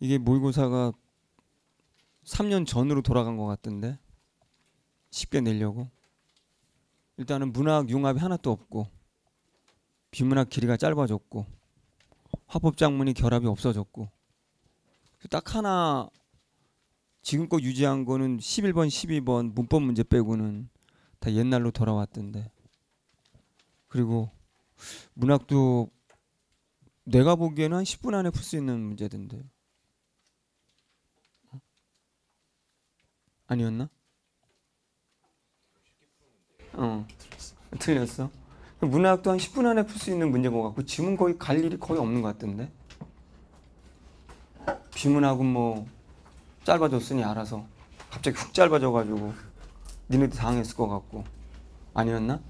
이게 모의고사가 3년 전으로 돌아간 것 같던데 쉽게 내려고. 일단은 문학 융합이 하나도 없고 비문학 길이가 짧아졌고 화법 작문이 결합이 없어졌고. 딱 하나 지금껏 유지한 거는 11번, 12번 문법 문제 빼고는 다 옛날로 돌아왔던데. 그리고 문학도 내가 보기에는 한 10분 안에 풀 수 있는 문제던데 아니었나? 어 틀렸어 문학도 한 10분 안에 풀 수 있는 문제인 것 같고 지문 거의 갈 일이 거의 없는 것 같던데 비문학은 뭐 짧아졌으니 알아서 갑자기 훅 짧아져가지고 니네도 당했을 것 같고 아니었나?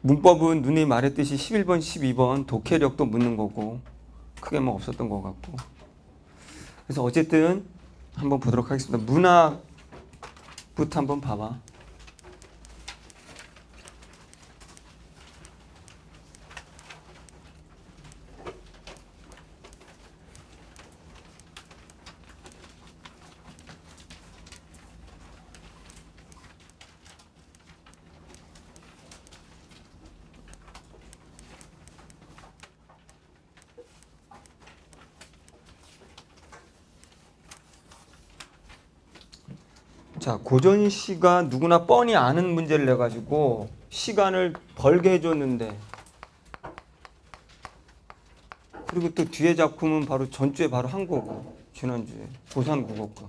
문법은 누님 말했듯이 11번, 12번 독해력도 묻는 거고 크게 뭐 없었던 것 같고 그래서 어쨌든 한번 보도록 하겠습니다. 문학부터 한번 봐봐. 자, 고전 씨가 누구나 뻔히 아는 문제를 내 가지고 시간을 벌게 해줬는데 그리고 또 뒤에 작품은 바로 전주에 바로 한 거고 지난주에 고산 국어과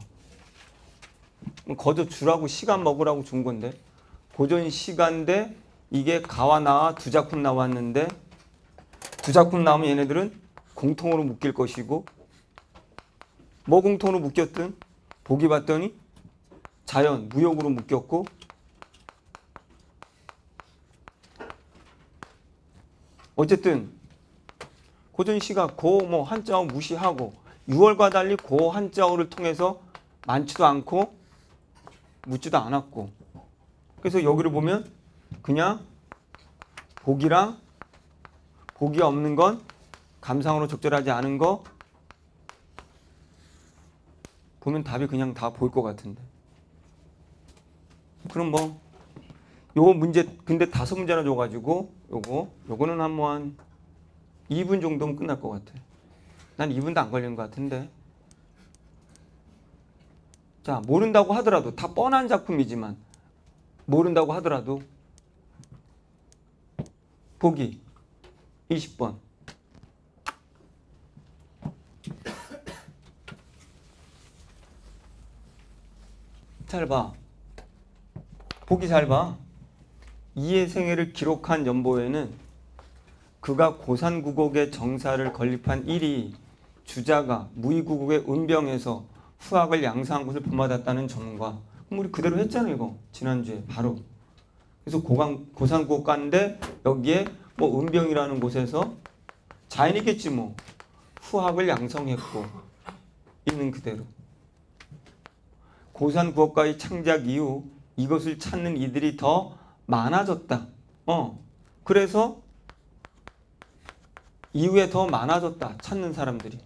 거저 주라고 시간 먹으라고 준 건데 고전 시간대 이게 가와 나와 두 작품 나왔는데 두 작품 나오면 얘네들은 공통으로 묶일 것이고 뭐 공통으로 묶였든 보기 봤더니 자연, 무역으로 묶였고 어쨌든 고전 시가 고 뭐 한자어 무시하고 6월과 달리 고 한자어를 통해서 많지도 않고 묻지도 않았고 그래서 여기를 보면 그냥 복이랑 복이 없는 건 감상으로 적절하지 않은 거 보면 답이 그냥 다 보일 것 같은데 그럼 뭐 요거 문제 근데 다섯 문제나 줘가지고 요거 요거는 한 뭐 한 2분 정도면 끝날 것 같아. 난 2분도 안 걸리는 것 같은데. 자 모른다고 하더라도 다 뻔한 작품이지만 모른다고 하더라도 보기 20번 잘 봐. 보기 잘 봐. 이의 생애를 기록한 연보에는 그가 고산국옥의 정사를 건립한 일이 주자가 무의국옥의 은병에서 후학을 양사한 것을 본받았다는 점과. 우리 그대로 했잖아 이거. 지난주에 바로. 그래서 고강, 고산국옥 갔는데 여기에 뭐 은병이라는 곳에서 자연이겠지 뭐. 후학을 양성했고 있는 그대로. 고산국옥가의 창작 이후 이것을 찾는 이들이 더 많아졌다. 어. 그래서 이후에 더 많아졌다. 찾는 사람들이.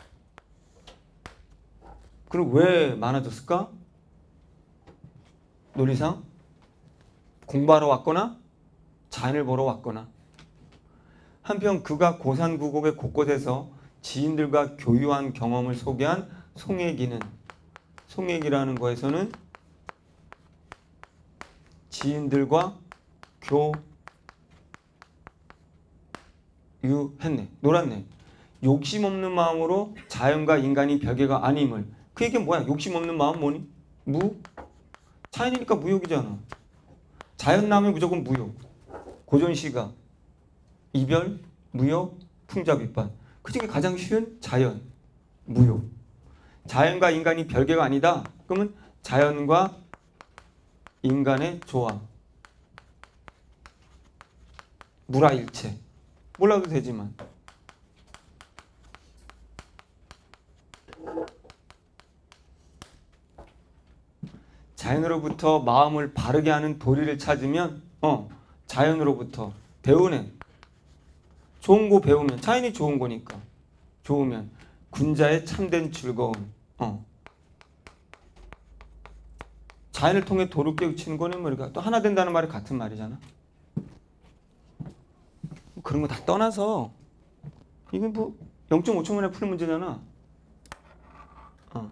그럼 왜 많아졌을까? 논리상 공부하러 왔거나 자연을 보러 왔거나 한편 그가 고산구곡의 곳곳에서 지인들과 교유한 경험을 소개한 송혜기는 송혜기라는 거에서는 지인들과 교유했네. 놀았네. 욕심 없는 마음으로 자연과 인간이 별개가 아님을. 그 얘기는 뭐야? 욕심 없는 마음 뭐니? 무? 자연이니까 무욕이잖아. 자연 나면 무조건 무욕. 고전시가 이별, 무욕, 풍자빗반. 그 중에 가장 쉬운 자연, 무욕. 자연과 인간이 별개가 아니다. 그러면 자연과 인간의 조화. 무라일체. 몰라도 되지만. 자연으로부터 마음을 바르게 하는 도리를 찾으면 어 자연으로부터 배우는 좋은 거 배우면 자연이 좋은 거니까 좋으면 군자의 참된 즐거움. 어. 자연을 통해 도를 깨우치는 거는 뭐 이렇게 또 하나 된다는 말이 같은 말이잖아. 그런 거 다 떠나서 이게 뭐 0.5초 만에 푸는 문제잖아. 어.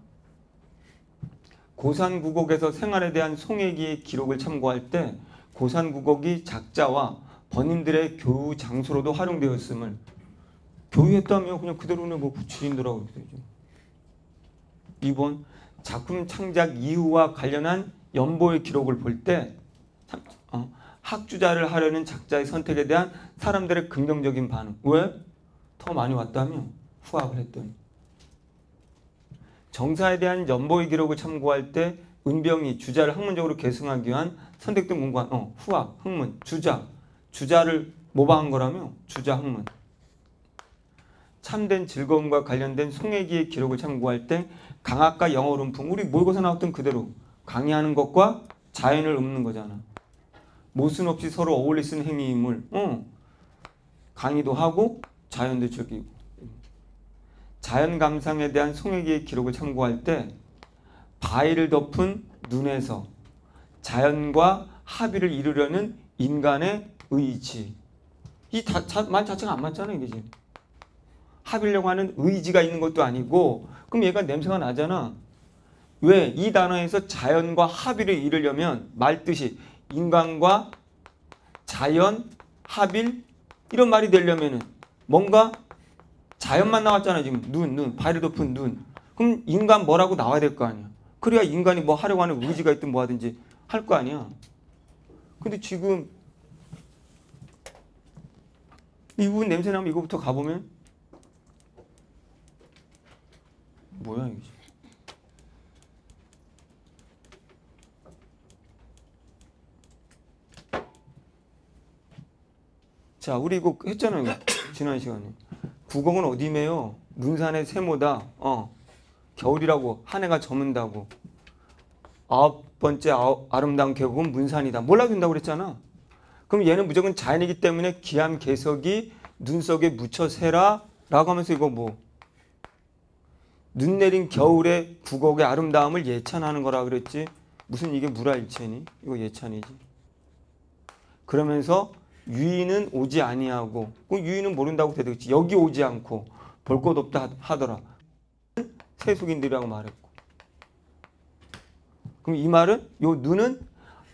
고산구곡에서 생활에 대한 송혜기의 기록을 참고할 때 고산구곡이 작자와 번인들의 교우 장소로도 활용되었음을 교유했다며 그냥 그대로는 뭐 줄인더라고 이렇게 되죠. 2번 작품 창작 이후와 관련한 연보의 기록을 볼때 어, 학주자를 하려는 작자의 선택에 대한 사람들의 긍정적인 반응. 왜? 더 많이 왔다며 후학을 했더니. 정사에 대한 연보의 기록을 참고할 때 은병이 주자를 학문적으로 계승하기 위한 선택된 문관, 어, 후학, 학문, 주자, 주자를 모방한 거라며 주자, 학문. 참된 즐거움과 관련된 송혜기의 기록을 참고할 때 강학과 영어 rum풍 우리 모의고사 나왔던 그대로 강의하는 것과 자연을 읊는 거잖아. 모순 없이 서로 어울리 쓴 행위임을 어. 강의도 하고 자연도 즐기고 자연 감상에 대한 송혜기의 기록을 참고할 때 바위를 덮은 눈에서 자연과 합의를 이루려는 인간의 의지 이말 자체가 안 맞잖아 이게 지금 합의려고 하는 의지가 있는 것도 아니고 그럼 얘가 냄새가 나잖아 왜? 이 단어에서 자연과 합의를 이루려면 말 뜻이 인간과 자연, 합일 이런 말이 되려면은 뭔가 자연만 나왔잖아 지금 눈, 눈, 바위를 덮은 눈. 그럼 인간 뭐라고 나와야 될 거 아니야. 그래야 인간이 뭐 하려고 하는 의지가 있든 뭐 하든지 할 거 아니야. 근데 지금 이 부분 냄새 나면 이거부터 가보면 뭐야 이게 자, 우리 이거 했잖아요. 지난 시간에. 국어는 어디매요? 문산의 세모다. 어. 겨울이라고 한 해가 저문다고. 아홉 번째 아홉, 아름다운 계곡은 문산이다. 몰라준다고 그랬잖아. 그럼 얘는 무조건 자연이기 때문에 기암 개석이 눈 속에 묻혀 세라 라고 하면서 이거 뭐 눈 내린 겨울의 국어의 아름다움을 예찬하는 거라 그랬지. 무슨 이게 물화일체니? 이거 예찬이지. 그러면서 유인은 오지 아니하고 그 유인은 모른다고 되겠지. 여기 오지 않고 볼 것 없다 하더라. 세속인들이라고 말했고. 그럼 이 말은 요 눈은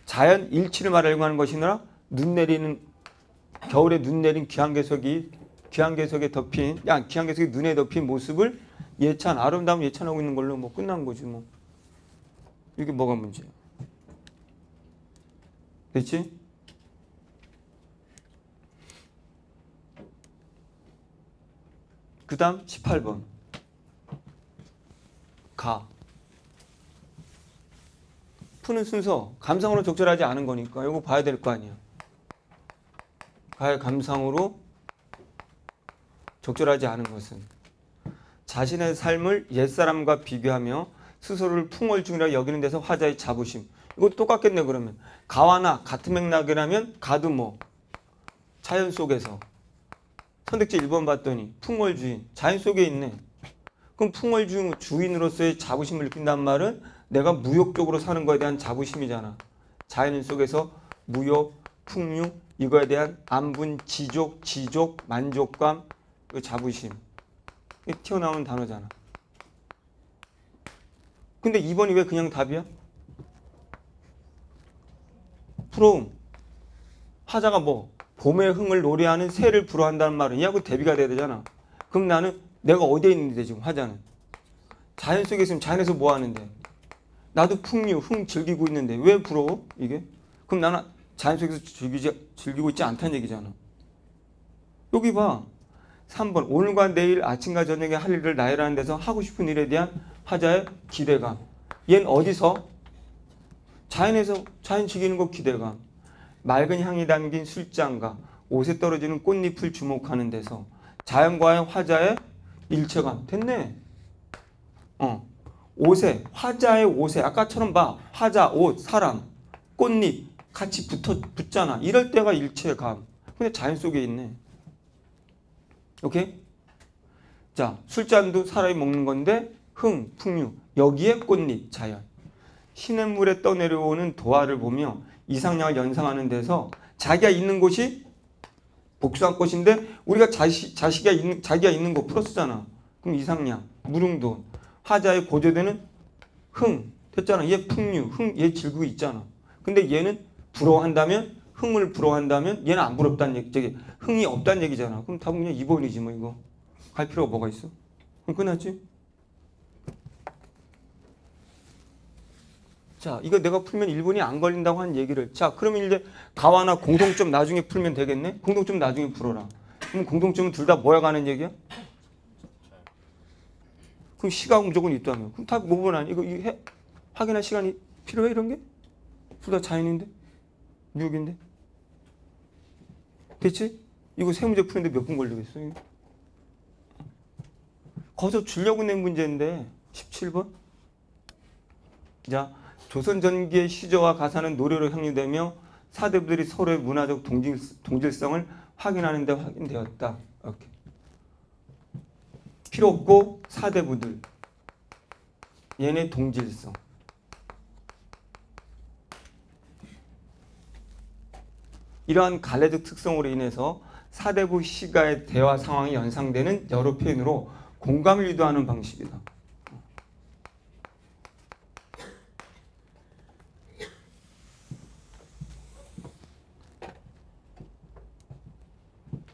자연 일치를 말하려고 하는 것이느라 눈 내리는 겨울에 눈 내린 귀한개석이 귀한개석에 덮인 야 귀한개석이 눈에 덮인 모습을 예찬 아름다움 예찬하고 있는 걸로 뭐 끝난 거지 뭐. 이게 뭐가 문제야? 됐지? 그 다음 18번. 가. 푸는 순서 감상으로 적절하지 않은 거니까 이거 봐야 될 거 아니야. 가의 감상으로 적절하지 않은 것은 자신의 삶을 옛사람과 비교하며 스스로를 풍월중이라 여기는 데서 화자의 자부심. 이것도 똑같겠네 그러면. 가와나 같은 맥락이라면 가도 뭐 자연 속에서 선택지 1번 봤더니 풍월 주인 자연 속에 있네. 그럼 풍월주 주인으로서의 자부심을 느낀단 말은 내가 무욕적으로 사는 거에 대한 자부심이잖아. 자연 속에서 무욕, 풍류 이거에 대한 안분, 지족, 지족, 만족감, 그 자부심 튀어나오는 단어잖아. 근데 2번이 왜 그냥 답이야? 프롬 화자가 뭐 봄의 흥을 노래하는 새를 불어한다는 말은 이하고 대비가 돼야 되잖아. 그럼 나는 내가 어디에 있는데 지금 화자는 자연 속에 있으면 자연에서 뭐 하는데 나도 풍류, 흥 즐기고 있는데 왜 부러워 이게? 그럼 나는 자연 속에서 즐기지, 즐기고 있지 않다는 얘기잖아. 여기 봐. 3번 오늘과 내일 아침과 저녁에 할 일을 나열하는 데서 하고 싶은 일에 대한 화자의 기대감. 얘는 어디서? 자연에서 자연 즐기는 거 기대감. 맑은 향이 담긴 술잔과 옷에 떨어지는 꽃잎을 주목하는 데서 자연과의 화자의 일체감 됐네. 어. 옷에 화자의 옷에 아까처럼 봐 화자 옷 사람 꽃잎 같이 붙어 붙잖아. 이럴 때가 일체감. 근데 자연 속에 있네. 오케이? 자, 술잔도 사람이 먹는 건데 흥, 풍류, 여기에 꽃잎, 자연. 시냇물에 떠내려오는 도화를 보며 이상량을 연상하는 데서 자기가 있는 곳이 복수한 꽃인데 우리가 자식, 자식이 있는, 자기가 있는 곳 플러스잖아. 그럼 이상량, 무릉돈, 화자의 고조되는 흥, 됐잖아. 얘 풍류, 흥, 얘 즐기고 있잖아. 근데 얘는 부러워한다면 흥을 부러워한다면 얘는 안 부럽다는 얘기, 저기 흥이 없다는 얘기잖아. 그럼 답은 그냥 2번이지 뭐 이거. 갈 필요가 뭐가 있어? 그럼 끝났지? 자, 이거 내가 풀면 1분이 안 걸린다고 한 얘기를. 자, 그러면 이제 가와나 공통점 나중에 풀면 되겠네? 공통점 나중에 풀어라. 그럼 공통점은 둘다 뭐야 가는 얘기야? 그럼 시각 무조건 있다며. 그럼 다 뭐분 아니? 이거, 해, 확인할 시간이 필요해 이런 게? 둘 다 자연인데? 미국인데? 됐지? 이거 세 문제 푸는데 몇 분 걸리겠어? 이거? 거기서 주려고 낸 문제인데 17번? 자, 조선 전기의 시조와 가사는 노래로 향유되며 사대부들이 서로의 문화적 동질, 동질 성을 확인하는 데 확인되었다. 이렇게. 필요 없고 사대부들. 얘네 동질성. 이러한 갈래적 특성으로 인해서 사대부 시가의 대화 상황이 연상되는 여러 표현으로 공감을 유도하는 방식이다.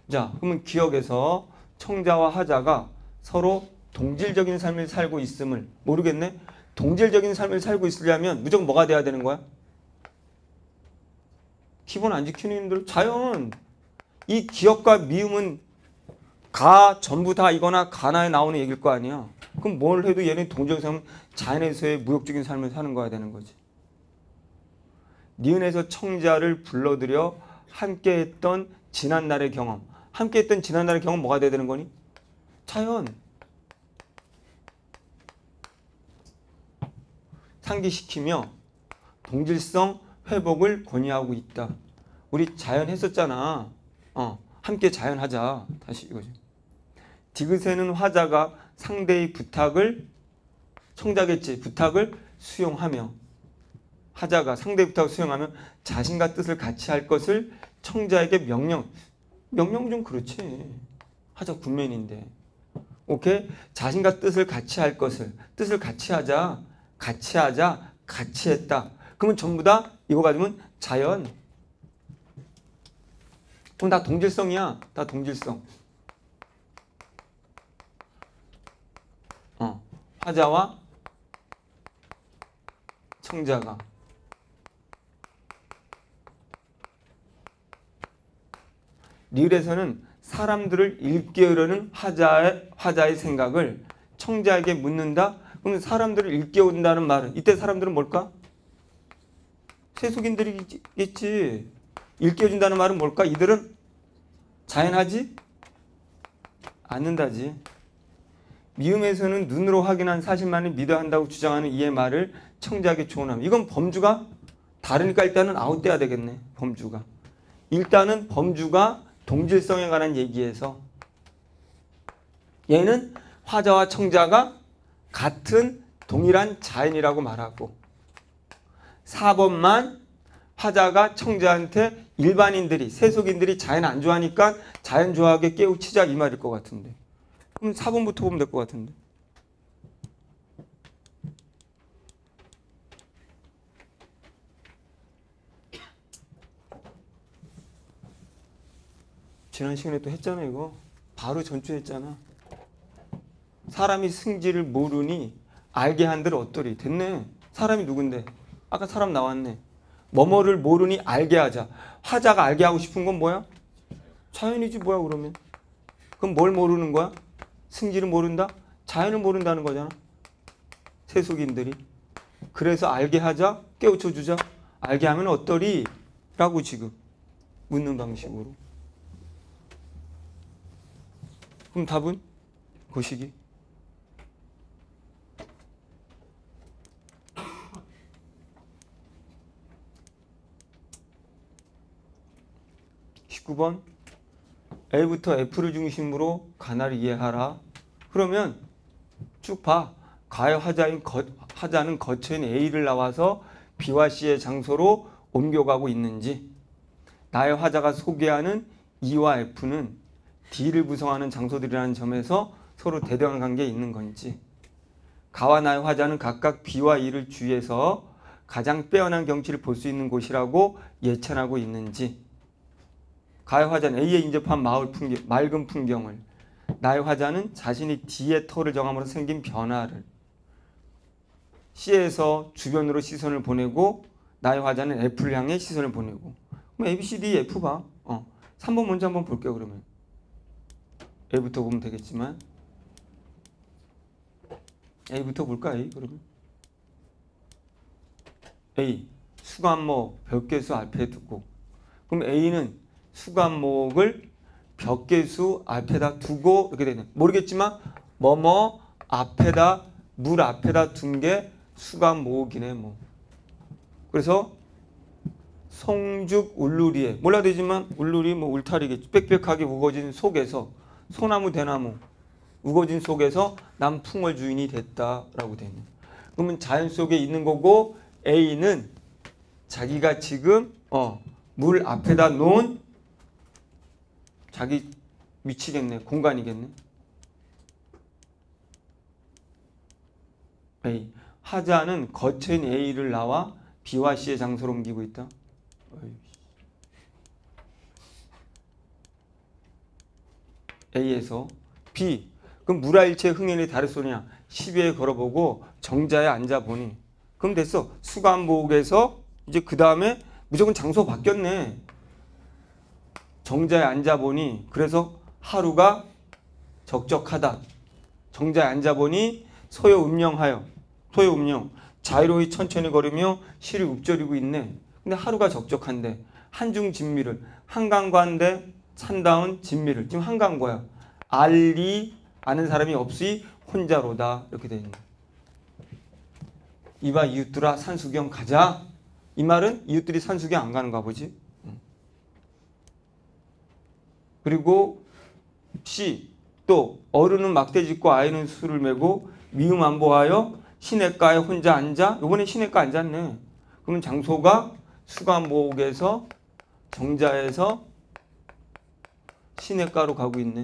자, 그러면 기억에서 청자와 하자가 서로 동질적인 삶을 살고 있음을 모르겠네. 동질적인 삶을 살고 있으려면 무조건 뭐가 돼야 되는 거야? 기본 안 지키는 힘들 자연. 이 기억과 미움은 가 전부 다 이거나 가나에 나오는 얘기일 거 아니야. 그럼 뭘 해도 얘는 동정섬 자연에서의 무역적인 삶을 사는 거야 되는 거지. 니은에서 청자를 불러들여 함께 했던 지난날의 경험. 함께 했던 지난날의 경험 뭐가 돼야 되는 거니? 자연. 상기시키며 동질성 회복을 권유하고 있다. 우리 자연 했었잖아. 어, 함께 자연하자. 다시 이거지. 디귿에는 화자가 상대의 부탁을 청자겠지. 부탁을 수용하며 하자가 상대의 부탁을 수용하면 자신과 뜻을 같이 할 것을 청자에게 명령. 명령 좀 그렇지. 하자 군맨인데. 오케이? 자신과 뜻을 같이 할 것을 뜻을 같이 하자. 같이 하자. 같이 했다. 그러면 전부 다 이거 가지면 자연. 그럼 다 동질성이야. 다 동질성. 어. 화자와 청자가 리을에서는 사람들을 일깨우려는 화자의, 화자의 생각을 청자에게 묻는다. 그럼 사람들을 일깨운다는 말은 이때 사람들은 뭘까? 세속인들이겠지. 일깨워준다는 말은 뭘까? 이들은 자연하지 않는다지. 미음에서는 눈으로 확인한 사실만을 믿어야 한다고 주장하는 이의 말을 청자에게 조언함. 이건 범주가 다르니까 일단은 아웃돼야 되겠네. 범주가. 일단은 범주가 동질성에 관한 얘기에서 얘는 화자와 청자가 같은 동일한 자연이라고 말하고 4번만 화자가 청자한테 일반인들이 세속인들이 자연 안 좋아하니까 자연 좋아하게 깨우치자 이 말일 것 같은데. 그럼 4번부터 보면 될 것 같은데 지난 시간에 또 했잖아 이거. 바로 전주 했잖아. 사람이 승질을 모르니 알게 한들 어떠리. 됐네. 사람이 누군데? 아까 사람 나왔네. 뭐뭐를 모르니 알게 하자. 화자가 알게 하고 싶은 건 뭐야? 자연이지 뭐야 그러면? 그럼 뭘 모르는 거야? 승질을 모른다? 자연을 모른다는 거잖아. 세속인들이. 그래서 알게 하자 깨우쳐 주자. 알게 하면 어떠리 라고 지금. 묻는 방식으로 그럼 답은 거시기. (19번) A부터 F를 중심으로 가나를 이해하라 그러면 쭉 봐. 가의 화자인 거, 화자는 거처인 A를 나와서 B와 C의 장소로 옮겨가고 있는지 나의 화자가 소개하는 E와 F는 D를 구성하는 장소들이라는 점에서 서로 대등한 관계에 있는 건지 가와 나의 화자는 각각 B와 E를 주위에서 가장 빼어난 경치를 볼 수 있는 곳이라고 예찬하고 있는지 가의 화자는 A에 인접한 마을 풍경, 맑은 풍경을 나의 화자는 자신이 D의 터를 정함으로 생긴 변화를 C에서 주변으로 시선을 보내고 나의 화자는 F를 향해 시선을 보내고 그럼 A, B, C, D, F 봐. 어. 3번 먼저 한번 볼게요 그러면 A부터 보면 되겠지만 A부터 볼까 A? 그러면? A. 수간목 벽개수 앞에 두고. 그럼 A는 수간목을 벽개수 앞에다 두고 이렇게 되네 모르겠지만 뭐뭐 앞에다 물 앞에다 둔 게 수간목이네 뭐. 그래서 송죽 울루리에. 몰라 되지만 울루리 뭐 울타리겠지 빽빽하게 우거진 속에서 소나무 대나무 우거진 속에서 난 풍월 주인이 됐다라고 되네. 그러면 자연 속에 있는 거고 A는 자기가 지금 어, 물 앞에다 놓은 자기 미치겠네 공간이겠네. A 하자는 거처인 A를 나와 B와 C의 장소로 옮기고 있다. 어이. A에서 B. 그럼 무라일체 흥연이 다르소냐? 10에 걸어보고 정자에 앉아보니. 그럼 됐어. 수간목에서 이제 그 다음에 무조건 장소 바뀌었네. 정자에 앉아보니 그래서 하루가 적적하다. 정자에 앉아보니 소요 음령하여. 소요 음령 자유로이 천천히 걸으며 실이 읊조리고 있네. 근데 하루가 적적한데. 한중 진미를. 한강과인데 찬다운 진미를 지금 한강과야 알리 아는 사람이 없이 혼자로다 이렇게 되어 있네. 이봐 이웃들아 산수경 가자. 이 말은 이웃들이 산수경 안 가는가 보지. 그리고 C 또 어른은 막대 짚고 아이는 술을 메고 미움 안 보하여 시냇가에 혼자 앉아. 이번에 시냇가 앉았네. 그러면 장소가 수감목에서 정자에서 시냇가로 가고 있네.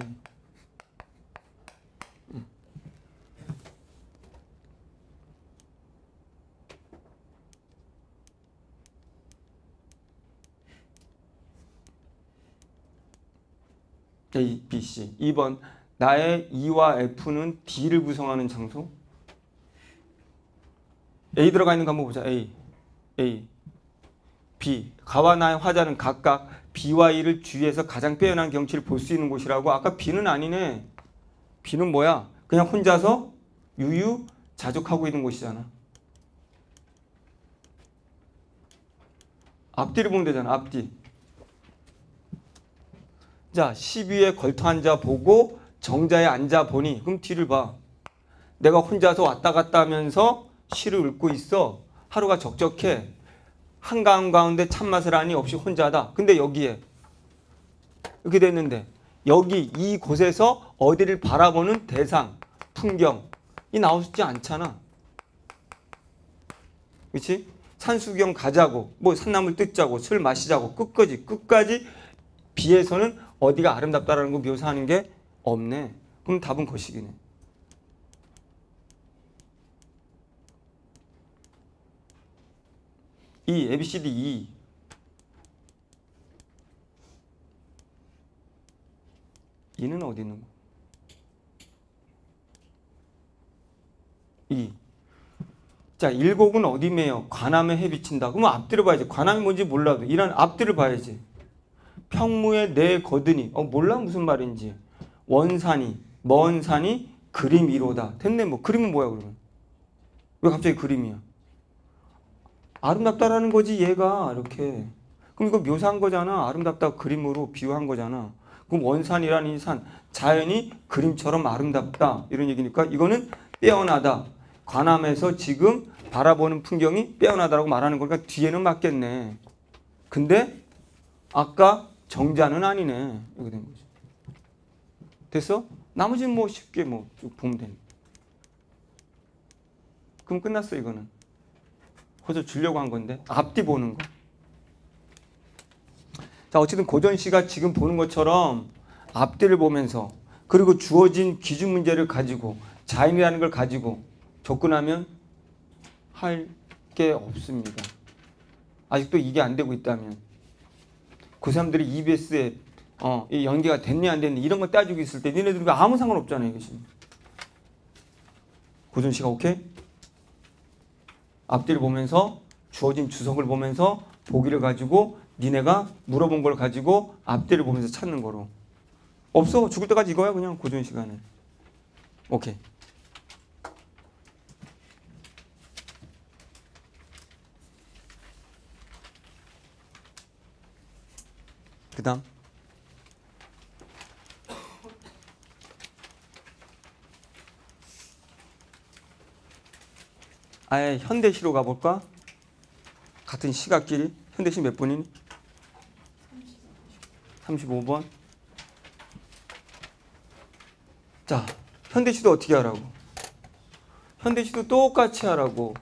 A, B, C. 2번 나의 E와 F는 D를 구성하는 장소. A 들어가 있는 거 한번 보자. A, A, B. 가와 나의 화자는 각각 B와 E를 주위에서 가장 빼어난 경치를 볼 수 있는 곳이라고. 아까 B는 아니네. B는 뭐야? 그냥 혼자서 유유 자족하고 있는 곳이잖아. 앞뒤를 보면 되잖아. 앞뒤. 자, 12에 걸터 앉아 보고 정자에 앉아 보니 그럼 뒤를 봐. 내가 혼자서 왔다 갔다 하면서 시를 읽고 있어. 하루가 적적해. 한가운 가운데 참맛을 하니 없이 혼자다. 근데 여기에 이렇게 됐는데 여기 이곳에서 어디를 바라보는 대상, 풍경이 나오지 않잖아. 그렇지? 산수경 가자고 뭐 산나물 뜯자고 술 마시자고 끝까지 끝까지 비에서는 어디가 아름답다라는 거 묘사하는 게 없네. 그럼 답은 거시기네. 이 ABCD E 이는 어디 있는 거? 이. 자, 일곡은 어디 매요? 관함에 해 비친다. 그러면 앞뒤를 봐야지. 관함이 뭔지 몰라도 이런 앞뒤를 봐야지. 평무에 내 거드니. 어, 몰라 무슨 말인지. 원산이, 먼 산이 그림 이로다. 됐네. 뭐 그림은 뭐야 그러면? 왜 갑자기 그림이야? 아름답다라는 거지 얘가 이렇게. 그럼 이거 묘사한 거잖아. 아름답다 그림으로 비유한 거잖아. 그럼 원산이라는 이 산, 자연이 그림처럼 아름답다 이런 얘기니까 이거는 빼어나다. 관함에서 지금 바라보는 풍경이 빼어나다라고 말하는 거니까 뒤에는 맞겠네. 근데 아까 정자는 아니네. 이렇게 된 거죠. 됐어? 나머지는 뭐 쉽게 뭐쭉 보면 되니까. 그럼 끝났어 이거는. 거기서 주려고 한 건데 앞뒤 보는 거. 자 어쨌든 고전 씨가 지금 보는 것처럼 앞뒤를 보면서 그리고 주어진 기준 문제를 가지고 자연이라는 걸 가지고 접근하면 할 게 없습니다. 아직도 이게 안 되고 있다면 그 사람들이 EBS에 어, 이 연계가 됐냐 안 됐냐 이런 거 따지고 있을 때 니네들과 아무 상관 없잖아요 이것이. 고전 씨가 오케이? 앞뒤를 보면서 주어진 주석을 보면서 보기를 가지고 니네가 물어본 걸 가지고 앞뒤를 보면서 찾는 거로. 없어. 죽을 때까지 이거야 그냥 고전 시간에. 오케이. 그 다음 아예 현대시로 가볼까? 같은 시각끼리? 현대시 몇 분이니? 35번. 자 현대시도 어떻게 하라고? 현대시도 똑같이 하라고.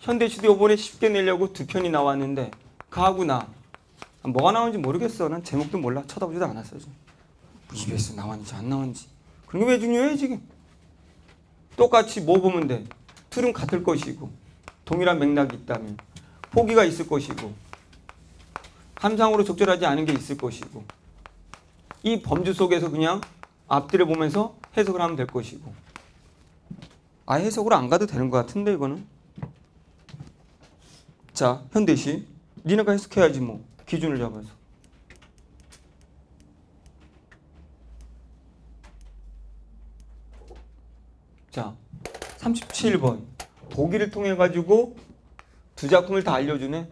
현대시도 요번에 쉽게 내려고 두 편이 나왔는데 가하고 나. 뭐가 나오는지 모르겠어. 난 제목도 몰라. 쳐다보지도 않았어 지금. EBS 나왔는지 안 나왔는지. 그런 게 왜 중요해 지금? 똑같이 뭐 보면 돼 틀은 같을 것이고 동일한 맥락이 있다면 포기가 있을 것이고 함상으로 적절하지 않은 게 있을 것이고 이 범주 속에서 그냥 앞뒤를 보면서 해석을 하면 될 것이고 아예 해석으로 안 가도 되는 것 같은데 이거는? 자 현대시. 니네가 해석해야지 뭐 기준을 잡아서. 자 37번 보기를 통해 가지고 두 작품을 다 알려주네.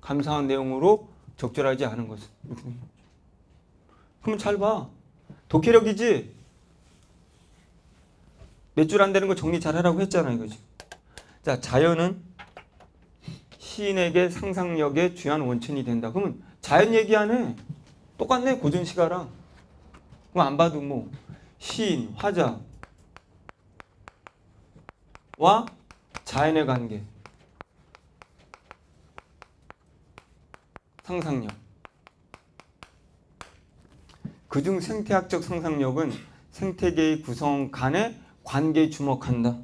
감사한 내용으로 적절하지 않은 것은. 그러면 잘 봐. 독해력이지. 몇 줄 안 되는 거 정리 잘하라고 했잖아 이거지. 자 자연은 시인에게 상상력의 주요한 원천이 된다. 그러면 자연 얘기하네. 똑같네 고전 시가랑. 그럼 안 봐도 뭐 시인, 화자, 와 자연의 관계 상상력 그중 생태학적 상상력은 생태계의 구성 간의 관계에 주목한다.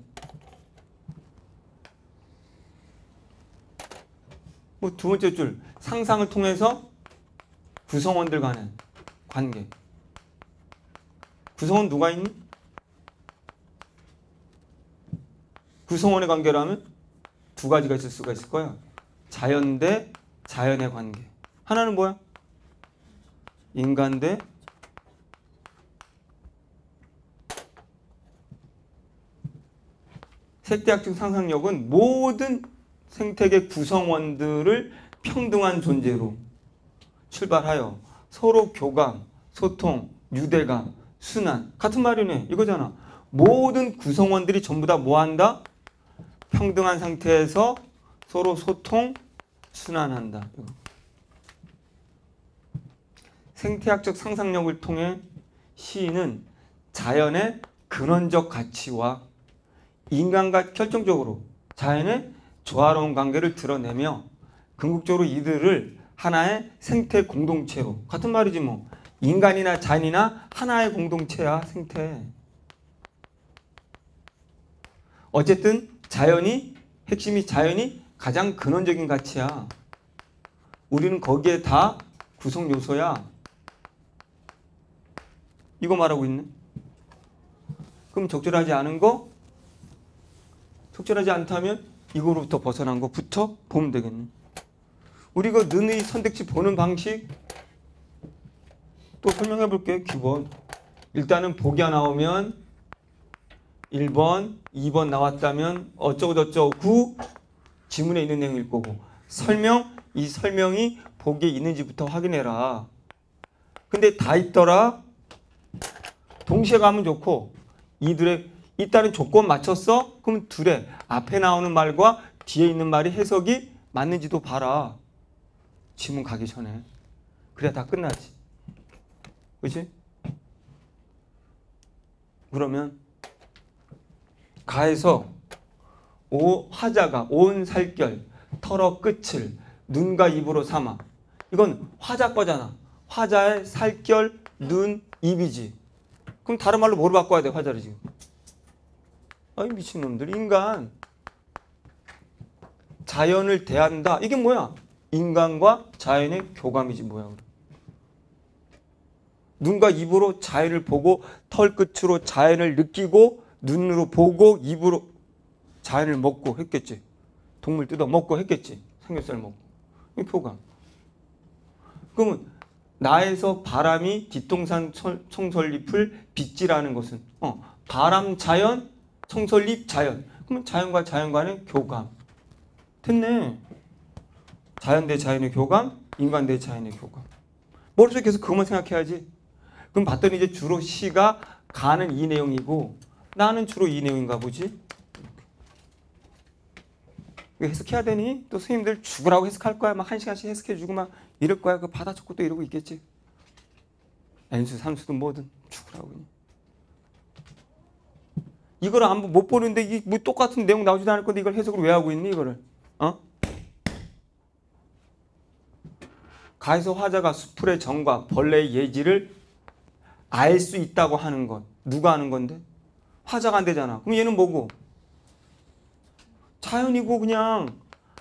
뭐 두 번째 줄 상상을 통해서 구성원들 간의 관계. 구성원 누가 있니? 구성원의 관계라면 두 가지가 있을 수가 있을 거야. 자연 대 자연의 관계. 하나는 뭐야? 인간 대 생태학적 상상력은 모든 생태계 구성원들을 평등한 존재로 출발하여 서로 교감, 소통, 유대감, 순환 같은 말이네 이거잖아. 모든 구성원들이 전부 다 뭐한다? 평등한 상태에서 서로 소통, 순환한다. 생태학적 상상력을 통해 시인은 자연의 근원적 가치와 인간과 결정적으로 자연의 조화로운 관계를 드러내며 궁극적으로 이들을 하나의 생태 공동체로 같은 말이지 뭐 인간이나 자연이나 하나의 공동체야 생태 어쨌든 자연이 핵심이 자연이 가장 근원적인 가치야. 우리는 거기에 다 구성 요소야. 이거 말하고 있네. 그럼 적절하지 않은 거? 적절하지 않다면 이거로부터 벗어난 거부터 보면 되겠네. 우리가 능의 선택지 보는 방식 또 설명해 볼게 기본. 일단은 보기가 나오면 1번, 2번 나왔다면 어쩌고 저쩌고 9 지문에 있는 내용일 거고 설명, 이 설명이 보기에 있는지부터 확인해라. 근데 다 있더라. 동시에 가면 좋고 이둘의 있다는 조건 맞췄어? 그럼 둘의 앞에 나오는 말과 뒤에 있는 말이 해석이 맞는지도 봐라. 지문 가기 전에. 그래야 다 끝나지. 그렇지? 그러면 가에서 오 화자가 온 살결 털어 끝을 눈과 입으로 삼아. 이건 화자 거잖아. 화자의 살결 눈 입이지. 그럼 다른 말로 뭐로 바꿔야 돼 화자를 지금? 아이 미친놈들 인간. 자연을 대한다. 이게 뭐야? 인간과 자연의 교감이지 뭐야. 눈과 입으로 자연을 보고 털 끝으로 자연을 느끼고 눈으로 보고 입으로 자연을 먹고 했겠지. 동물 뜯어 먹고 했겠지. 삼겹살 먹고. 이 표감. 그러면 나에서 바람이 뒷동산 철- 청설잎을 빗질하는 것은 어, 바람 자연, 청설잎 자연. 그러면 자연과 자연 간의 교감. 됐네. 자연 대 자연의 교감, 인간 대 자연의 교감. 머릿속에 계속 그것만 생각해야지. 그럼 봤더니 이제 주로 시가 가는 이 내용이고 나는 주로 이 내용인가 보지. 해석해야 되니? 또 선생님들 죽으라고 해석할 거야. 막 한 시간씩 해석해주고 막 이럴 거야. 그 받아 적고 또 이러고 있겠지. N수, 산수든 뭐든 죽으라고. 이걸 안 못 보는데 이 뭐 똑같은 내용 나오지도 않을 건데 이걸 해석을 왜 하고 있니 이거를? 어? 가에서 화자가 수풀의 정과 벌레의 예지를 알 수 있다고 하는 것 누가 하는 건데? 화자가 안 되잖아. 그럼 얘는 뭐고? 자연이고 그냥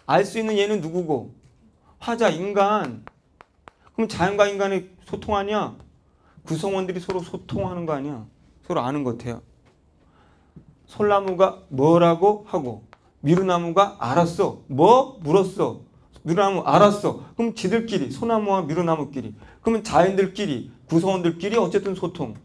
알 수 있는 얘는 누구고? 화자 인간. 그럼 자연과 인간의 소통 아니야? 구성원들이 서로 소통하는 거 아니야? 서로 아는 것 같아요. 솔나무가 뭐라고 하고 미루나무가 알았어. 뭐? 물었어. 미루나무 알았어. 그럼 지들끼리 소나무와 미루나무끼리 그러면 자연들끼리 구성원들끼리 어쨌든 소통.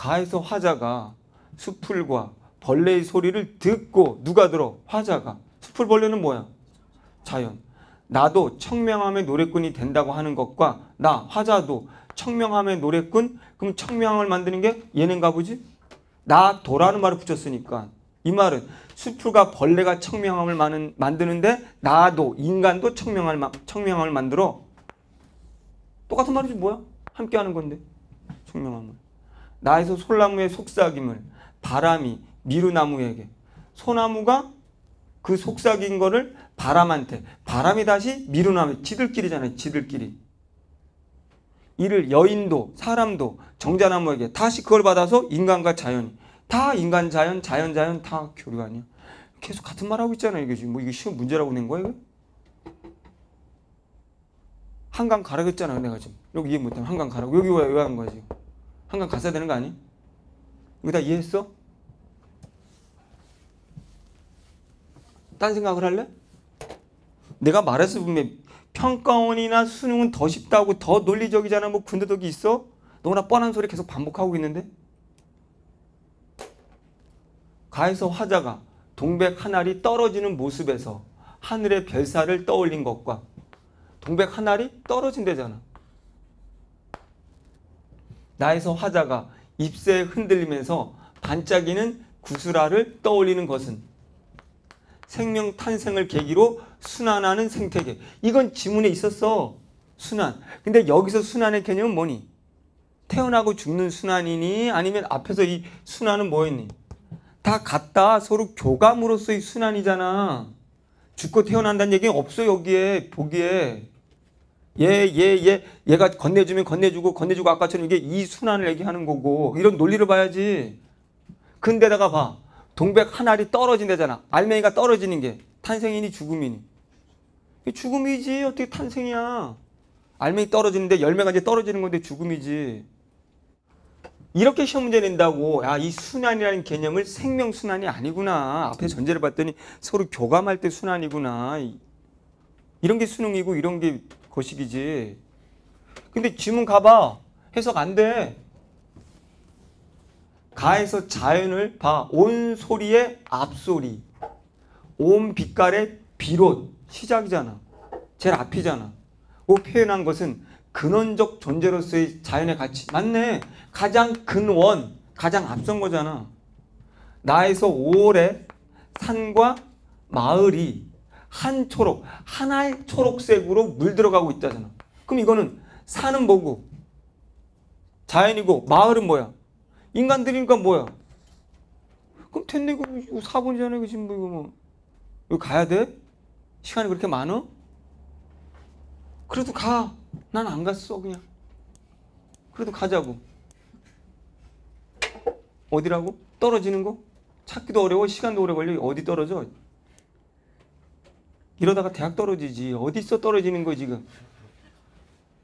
가에서 화자가 수풀과 벌레의 소리를 듣고 누가 들어? 화자가. 수풀 벌레는 뭐야? 자연. 나도 청명함의 노래꾼이 된다고 하는 것과 나 화자도 청명함의 노래꾼 그럼 청명함을 만드는 게 얘는가 보지? 나 도라는 말을 붙였으니까 이 말은 수풀과 벌레가 청명함을 많은- 만드는데 나도 인간도 청명함을, 마- 청명함을 만들어 똑같은 말이지 뭐야? 함께 하는 건데 청명함을 나에서 솔나무의 속삭임을 바람이 미루나무에게. 소나무가 그 속삭인 거를 바람한테 바람이 다시 미루나무 지들끼리잖아요 지들끼리. 이를 여인도 사람도 정자나무에게 다시 그걸 받아서 인간과 자연이. 다 인간 자연 자연 자연 다 교류 아니야. 계속 같은 말 하고 있잖아요 이게 지금. 뭐 이게 시험 문제라고 낸 이거? 한강 가라고 했잖아 내가 지금. 여기 이해 못하면 한강 가라고. 여기 왜왜한 거야 지금 한강 갔어야 되는 거 아니? 이거 다 이해했어? 딴 생각을 할래? 내가 말했어 분명 평가원이나 수능은 더 쉽다고 더 논리적이잖아 뭐 군더더기 있어? 너무나 뻔한 소리 계속 반복하고 있는데 가에서 화자가 동백 한 알이 떨어지는 모습에서 하늘의 별사를 떠올린 것과 동백 한 알이 떨어진대잖아 나에서 화자가 잎새에 흔들리면서 반짝이는 구슬알을 떠올리는 것은 생명 탄생을 계기로 순환하는 생태계. 이건 지문에 있었어. 순환. 근데 여기서 순환의 개념은 뭐니? 태어나고 죽는 순환이니 아니면 앞에서 이 순환은 뭐였니? 다 같다. 서로 교감으로서의 순환이잖아. 죽고 태어난다는 얘기 없어 여기에 보기에. 얘, 얘, 얘, 얘가 건네주면 건네주고 건네주고 아까처럼 이게 이 순환을 얘기하는 거고 이런 논리를 봐야지. 근데다가 봐. 동백 한 알이 떨어진대잖아. 알맹이가 떨어지는 게 탄생이니 죽음이니. 죽음이지 어떻게 탄생이야. 알맹이 떨어지는데 열매가 이제 떨어지는 건데 죽음이지. 이렇게 시험 문제 낸다고 야 이 순환이라는 개념을 생명 순환이 아니구나. 앞에 전제를 봤더니 서로 교감할 때 순환이구나. 이- 이런 게 수능이고 이런 게 거식이지. 근데 지문 가봐. 해석 안 돼. 가에서 자연을 봐. 온 소리의 앞소리. 온 빛깔의 비롯. 시작이잖아. 제일 앞이잖아. 그 표현한 것은 근원적 존재로서의 자연의 가치. 맞네. 가장 근원, 가장 앞선 거잖아. 나에서 5월에 산과 마을이 한 초록, 하나의 초록색으로 물들어가고 있다잖아. 그럼 이거는 산은 뭐고? 자연이고 마을은 뭐야? 인간들이니까 뭐야? 그럼 이거 4분이잖아 이거 지금 뭐 이거 뭐 여기 가야 돼? 시간이 그렇게 많어? 그래도 가. 난 안 갔어 그냥. 그래도 가자고. 어디라고? 떨어지는 거? 찾기도 어려워 시간도 오래 걸려 어디 떨어져? 이러다가 대학 떨어지지 어디 있어 떨어지는 거 지금?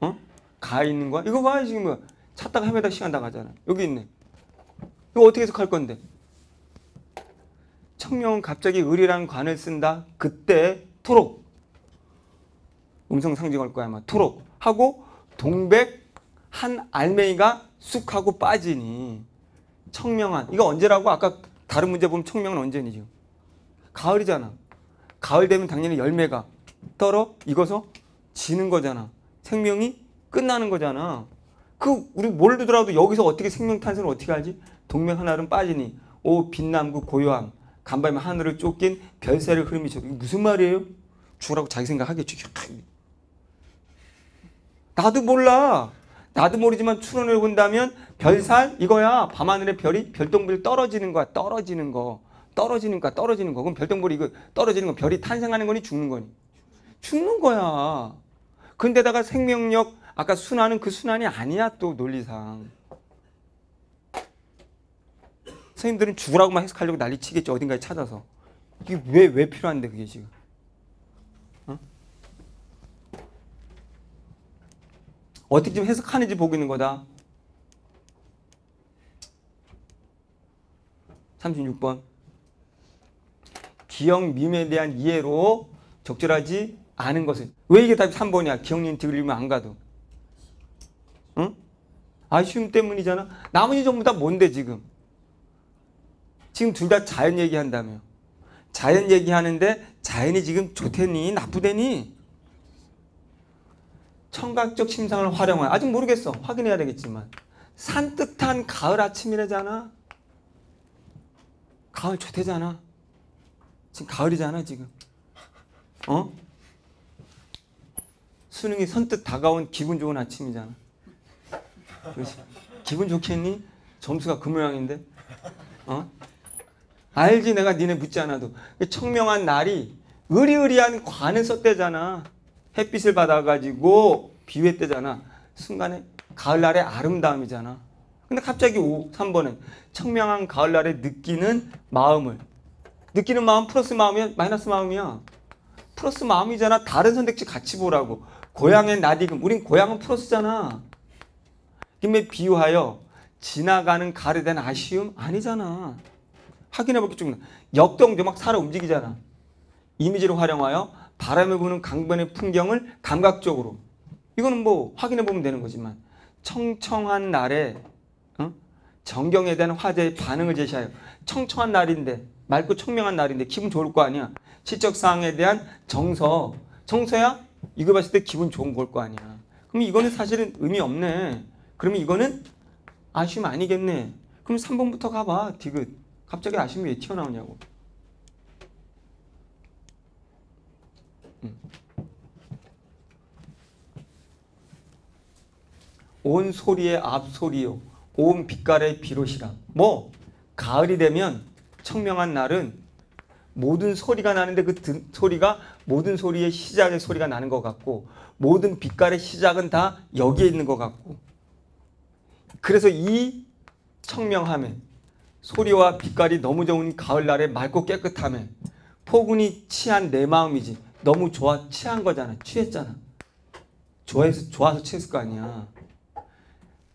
어? 가 있는 거야? 이거 봐 지금 뭐 찾다가 헤매다 시간 다 가잖아. 여기 있네. 이거 어떻게 해석할 건데? 청명은 갑자기 을이라는 관을 쓴다. 그때 토록 음성 상징할 거야 아마 토록 하고 동백 한 알맹이가 쑥 하고 빠지니 청명한 이거 언제라고 아까 다른 문제 보면 청명은 언제니 지금 가을이잖아 가을 되면 당연히 열매가 떨어 익어서 지는 거잖아 생명이 끝나는 거잖아 그 우리 모르더라도 여기서 어떻게 생명 탄생을 어떻게 하지 동맥 하나는 빠지니 오 빛남구 고요함 간밤에 하늘을 쫓긴 별새를 흐름이 저 무슨 말이에요 죽으라고 자기 생각하겠지 나도 몰라. 나도 모르지만 추론을 본다면 별살 이거야. 밤하늘의 별이 별똥별 떨어지는 거야. 떨어지는 거. 떨어지는 거야. 떨어지는 거. 그럼 별똥별이 이거 떨어지는 거 별이 탄생하는 거니 죽는 거니? 죽는 거야. 근데다가 생명력 아까 순환은 그 순환이 아니야 또 논리상. 선생님들은 죽으라고만 해석하려고 난리 치겠지 어딘가에 찾아서. 이게 왜 왜 필요한데 그게 지금? 어떻게 좀 해석하는지 보고 있는 거다. 36번. 기억 밈에 대한 이해로 적절하지 않은 것은 왜 이게 답이 3번이야? 기억님 들리면 안 가도. 응? 아쉬움 때문이잖아. 나머지 전부 다 뭔데 지금? 지금 둘 다 자연 얘기한다며. 자연 얘기하는데 자연이 지금 좋대니 나쁘대니? 청각적 심상을 활용한 아직 모르겠어 확인해야 되겠지만 산뜻한 가을 아침이라잖아 가을 좋대잖아 지금 가을이잖아 지금. 어? 수능이 선뜻 다가온 기분 좋은 아침이잖아. 그렇지 기분 좋겠니? 점수가 그 모양인데. 어? 알지 내가 니네 묻지 않아도. 청명한 날이 의리의리한 관을 썼대잖아. 햇빛을 받아가지고 비유했대잖아. 순간에 가을날의 아름다움이잖아. 근데 갑자기 5, 3번은 청명한 가을날에 느끼는 마음을 느끼는 마음 플러스 마음이야? 마이너스 마음이야? 플러스 마음이잖아. 다른 선택지 같이 보라고. 고향의 나디금. 우린 고향은 플러스잖아. 김에 비유하여 지나가는 대한 아쉬움? 아니잖아. 확인해 볼게 좀. 역동적 막 살아 움직이잖아. 이미지를 활용하여 바람을 부는 강변의 풍경을 감각적으로 이거는 뭐 확인해 보면 되는 거지만 청청한 날에 어? 정경에 대한 화제의 반응을 제시하여 청청한 날인데 맑고 청명한 날인데 기분 좋을 거 아니야. 시적사항에 대한 정서. 정서야? 이거 봤을 때 기분 좋은 걸 거 아니야. 그럼 이거는 사실은 의미 없네. 그러면 이거는 아쉬움 아니겠네. 그럼 3번부터 가봐 디귿. 갑자기 아쉬움이 왜 튀어나오냐고. 온 소리의 앞소리요. 온 빛깔의 비롯이라. 뭐? 가을이 되면 청명한 날은 모든 소리가 나는데 그 드, 소리가 모든 소리의 시작의 소리가 나는 것 같고 모든 빛깔의 시작은 다 여기에 있는 것 같고. 그래서 이 청명함에 소리와 빛깔이 너무 좋은 가을날의 맑고 깨끗함에 포근이 취한 내 마음이지 너무 좋아 취한 거잖아 취했잖아. 좋아해서 좋아서 취했을 거 아니야.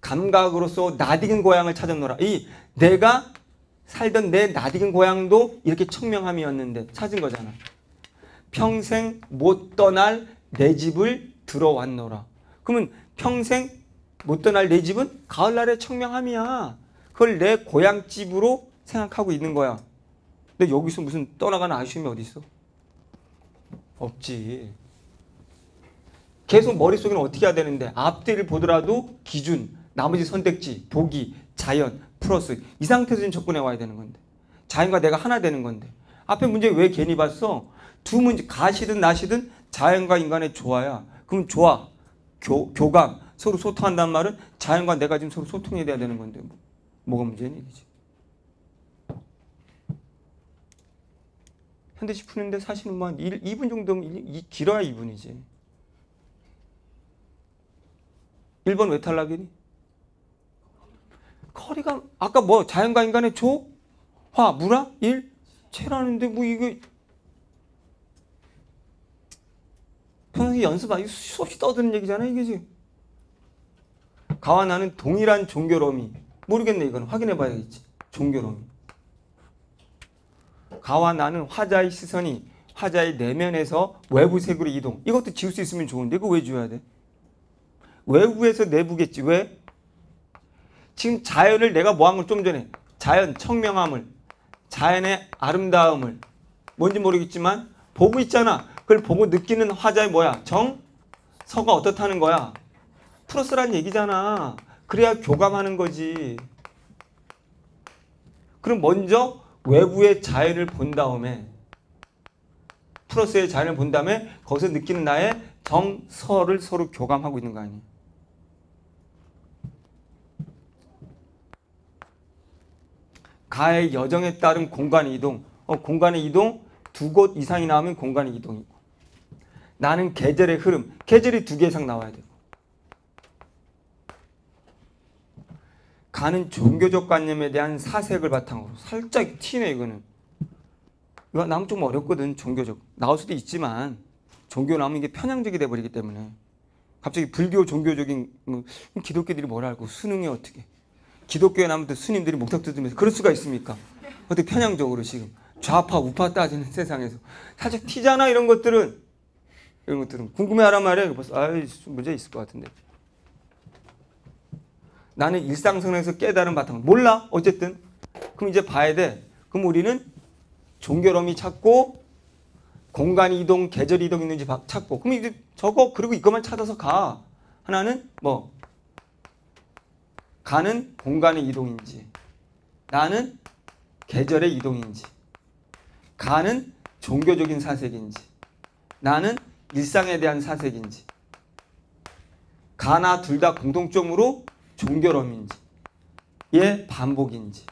감각으로서 나디긴 고향을 찾아노라. 이 내가 살던 내 나디긴 고향도 이렇게 청명함이었는데 찾은 거잖아. 평생 못 떠날 내 집을 들어왔노라. 그러면 평생 못 떠날 내 집은 가을날의 청명함이야. 그걸 내 고향집으로 생각하고 있는 거야. 근데 여기서 무슨 떠나가는 아쉬움이 어디 있어? 없지. 계속 머릿속에는 어떻게 해야 되는데 앞뒤를 보더라도 기준, 나머지 선택지, 보기, 자연, 플러스 이 상태에서 접근해 와야 되는 건데 자연과 내가 하나 되는 건데 앞에 문제 왜 괜히 봤어? 두 문제 가시든 나시든 자연과 인간의 조화야. 그럼 조화, 교, 교감, 서로 소통한다는 말은 자연과 내가 지금 서로 소통해야 되는 건데 뭐, 뭐가 문제니 이지 현대식 푸는데 사실은 뭐한 2분 정도면 이, 이 길어야 2분이지. 1번 왜 탈락이니? 커리가 아까 뭐 자연과 인간의 조, 화, 무라, 일, 체라는데 뭐 이거 평소에 연습 아니 수없이 떠드는 얘기잖아 이게 지금. 가와 나는 동일한 종교로미 모르겠네 이건 확인해 봐야겠지. 종교로미 가와 나는 화자의 시선이 화자의 내면에서 외부 색으로 이동. 이것도 지울 수 있으면 좋은데 이거 왜 지워야 돼? 외부에서 내부겠지. 왜 지금 자연을 내가 뭐 한 걸 좀 전에 자연 청명함을 자연의 아름다움을 뭔지 모르겠지만 보고 있잖아 그걸 보고 느끼는 화자의 뭐야 정 서가 어떻다는 거야 플러스란 얘기잖아. 그래야 교감하는 거지. 그럼 먼저 외부의 자연을 본 다음에 플러스의 자연을 본 다음에 거기서 느끼는 나의 정서를 서로 교감하고 있는 거 아니에요. 가의 여정에 따른 공간의 이동. 어, 공간의 이동 두 곳 이상이 나오면 공간의 이동이고. 나는 계절의 흐름. 계절이 두 개 이상 나와야 되고. 가는 종교적 관념에 대한 사색을 바탕으로 살짝 튀네 이거는 이거 나오면 좀 어렵거든 종교적 나올 수도 있지만 종교 나오면 이게 편향적이 돼버리기 때문에 갑자기 불교 종교적인 뭐 기독교들이 뭘 알고 수능이 어떻게 기독교에 또 스님들이 목탁 뜯으면서 그럴 수가 있습니까? 어떻게 편향적으로 지금 좌파 우파 따지는 세상에서 살짝 튀잖아 이런 것들은. 이런 것들은 궁금해하란 말이야. 벌써 아이 문제 있을 것 같은데. 나는 일상생활에서 깨달은 바탕 몰라 어쨌든. 그럼 이제 봐야 돼. 그럼 우리는 종교럼이 찾고 공간 이동 계절 이동 있는지 찾고. 그럼 이제 저거 그리고 이것만 찾아서 가. 하나는 뭐 가는 공간의 이동인지 나는 계절의 이동인지 가는 종교적인 사색인지 나는 일상에 대한 사색인지 가나 둘 다 공통점으로 종교럼인지 예 반복인지.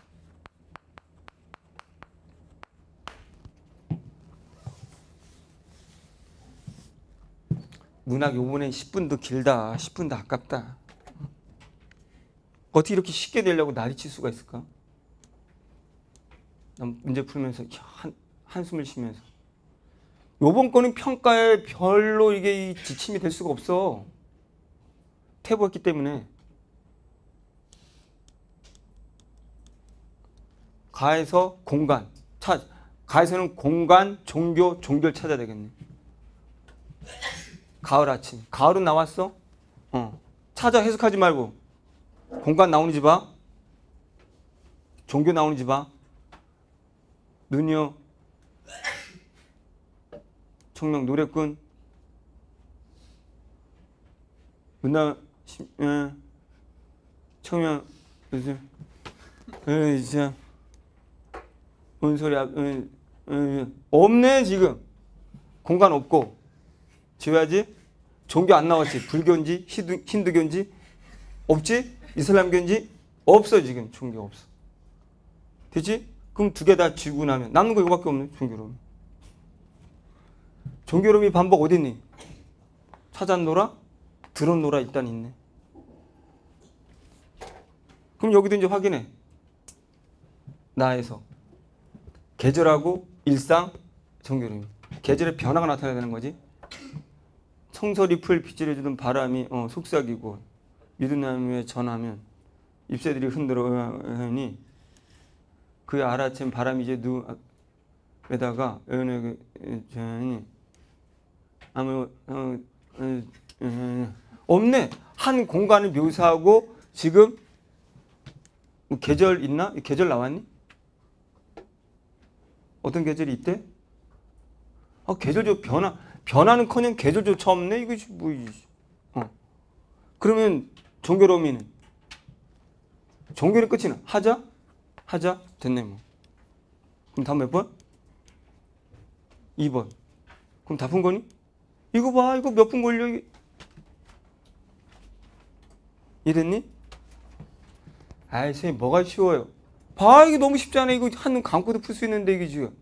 문학 요번에 10분도 길다 10분도 아깝다 어떻게 이렇게 쉽게 내려고 난리칠 수가 있을까? 난 문제 풀면서 한, 한숨을 쉬면서 요번 거는 평가에 별로 이게 지침이 될 수가 없어 태보했기 때문에 가에서 공간 찾 가에서는 공간 종교 종교를 찾아야 되겠네. 가을 아침 가을은 나왔어? 어 찾아 해석하지 말고 공간 나오는지 봐. 종교 나오는지 봐. 눈이요. 청명 노래꾼. 문나 예. 청명 무슨 에 진짜 뭔 소리야? 응, 응, 없네 지금 공간 없고 지워야지. 종교 안 나왔지. 불교인지 힌두, 힌두교인지 없지. 이슬람교인지 없어 지금 종교 없어. 되지? 그럼 두 개 다 지우고 나면 남는 거 이거밖에 없네 종교로. 종교로이 반복 어디 있니? 찾았노라? 들었노라 일단 있네. 그럼 여기도 이제 확인해. 나에서. 계절하고 일상, 정교름. 계절의 변화가 나타나야 되는 거지. 청설이 풀 빗질해 주던 바람이 어, 속삭이고 미드나무에 전하면 잎새들이 흔들어니 그 알아챈 바람이 이제 누에다가 연애 전이 아무 어, 어, 어, 없네 한 공간을 묘사하고 지금 뭐 계절 있나 계절 나왔니? 어떤 계절이 있대? 아, 계절조 변화, 변화는커녕 계절조차 없네? 이거 뭐, 어. 그러면 종교로미는? 종교의 끝이는 하자? 하자? 됐네, 뭐. 그럼 다음 몇 번? 2번. 그럼 다 푼 거니? 이거 봐, 이거 몇 분 걸려? 이랬니? 아이 선생님 뭐가 쉬워요? 봐 이게 너무 쉽잖아 이거 한눈 감고도 풀 수 있는데 이게 지금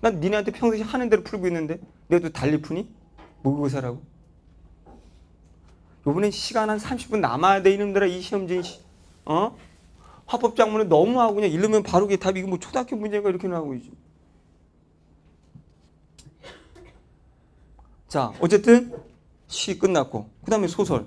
난 니네한테 평소에 하는 대로 풀고 있는데 내가 또 달리 푸니? 모의고사라고 요번엔 시간 한 30분 남아야 돼 이놈들아 이 시험지 씨. 어? 화법 작문을 너무 하고 그냥 이르면 바로 게 답이 이거 뭐 초등학교 문제가 이렇게 나오고 있지 자 어쨌든 시 끝났고 그 다음에 소설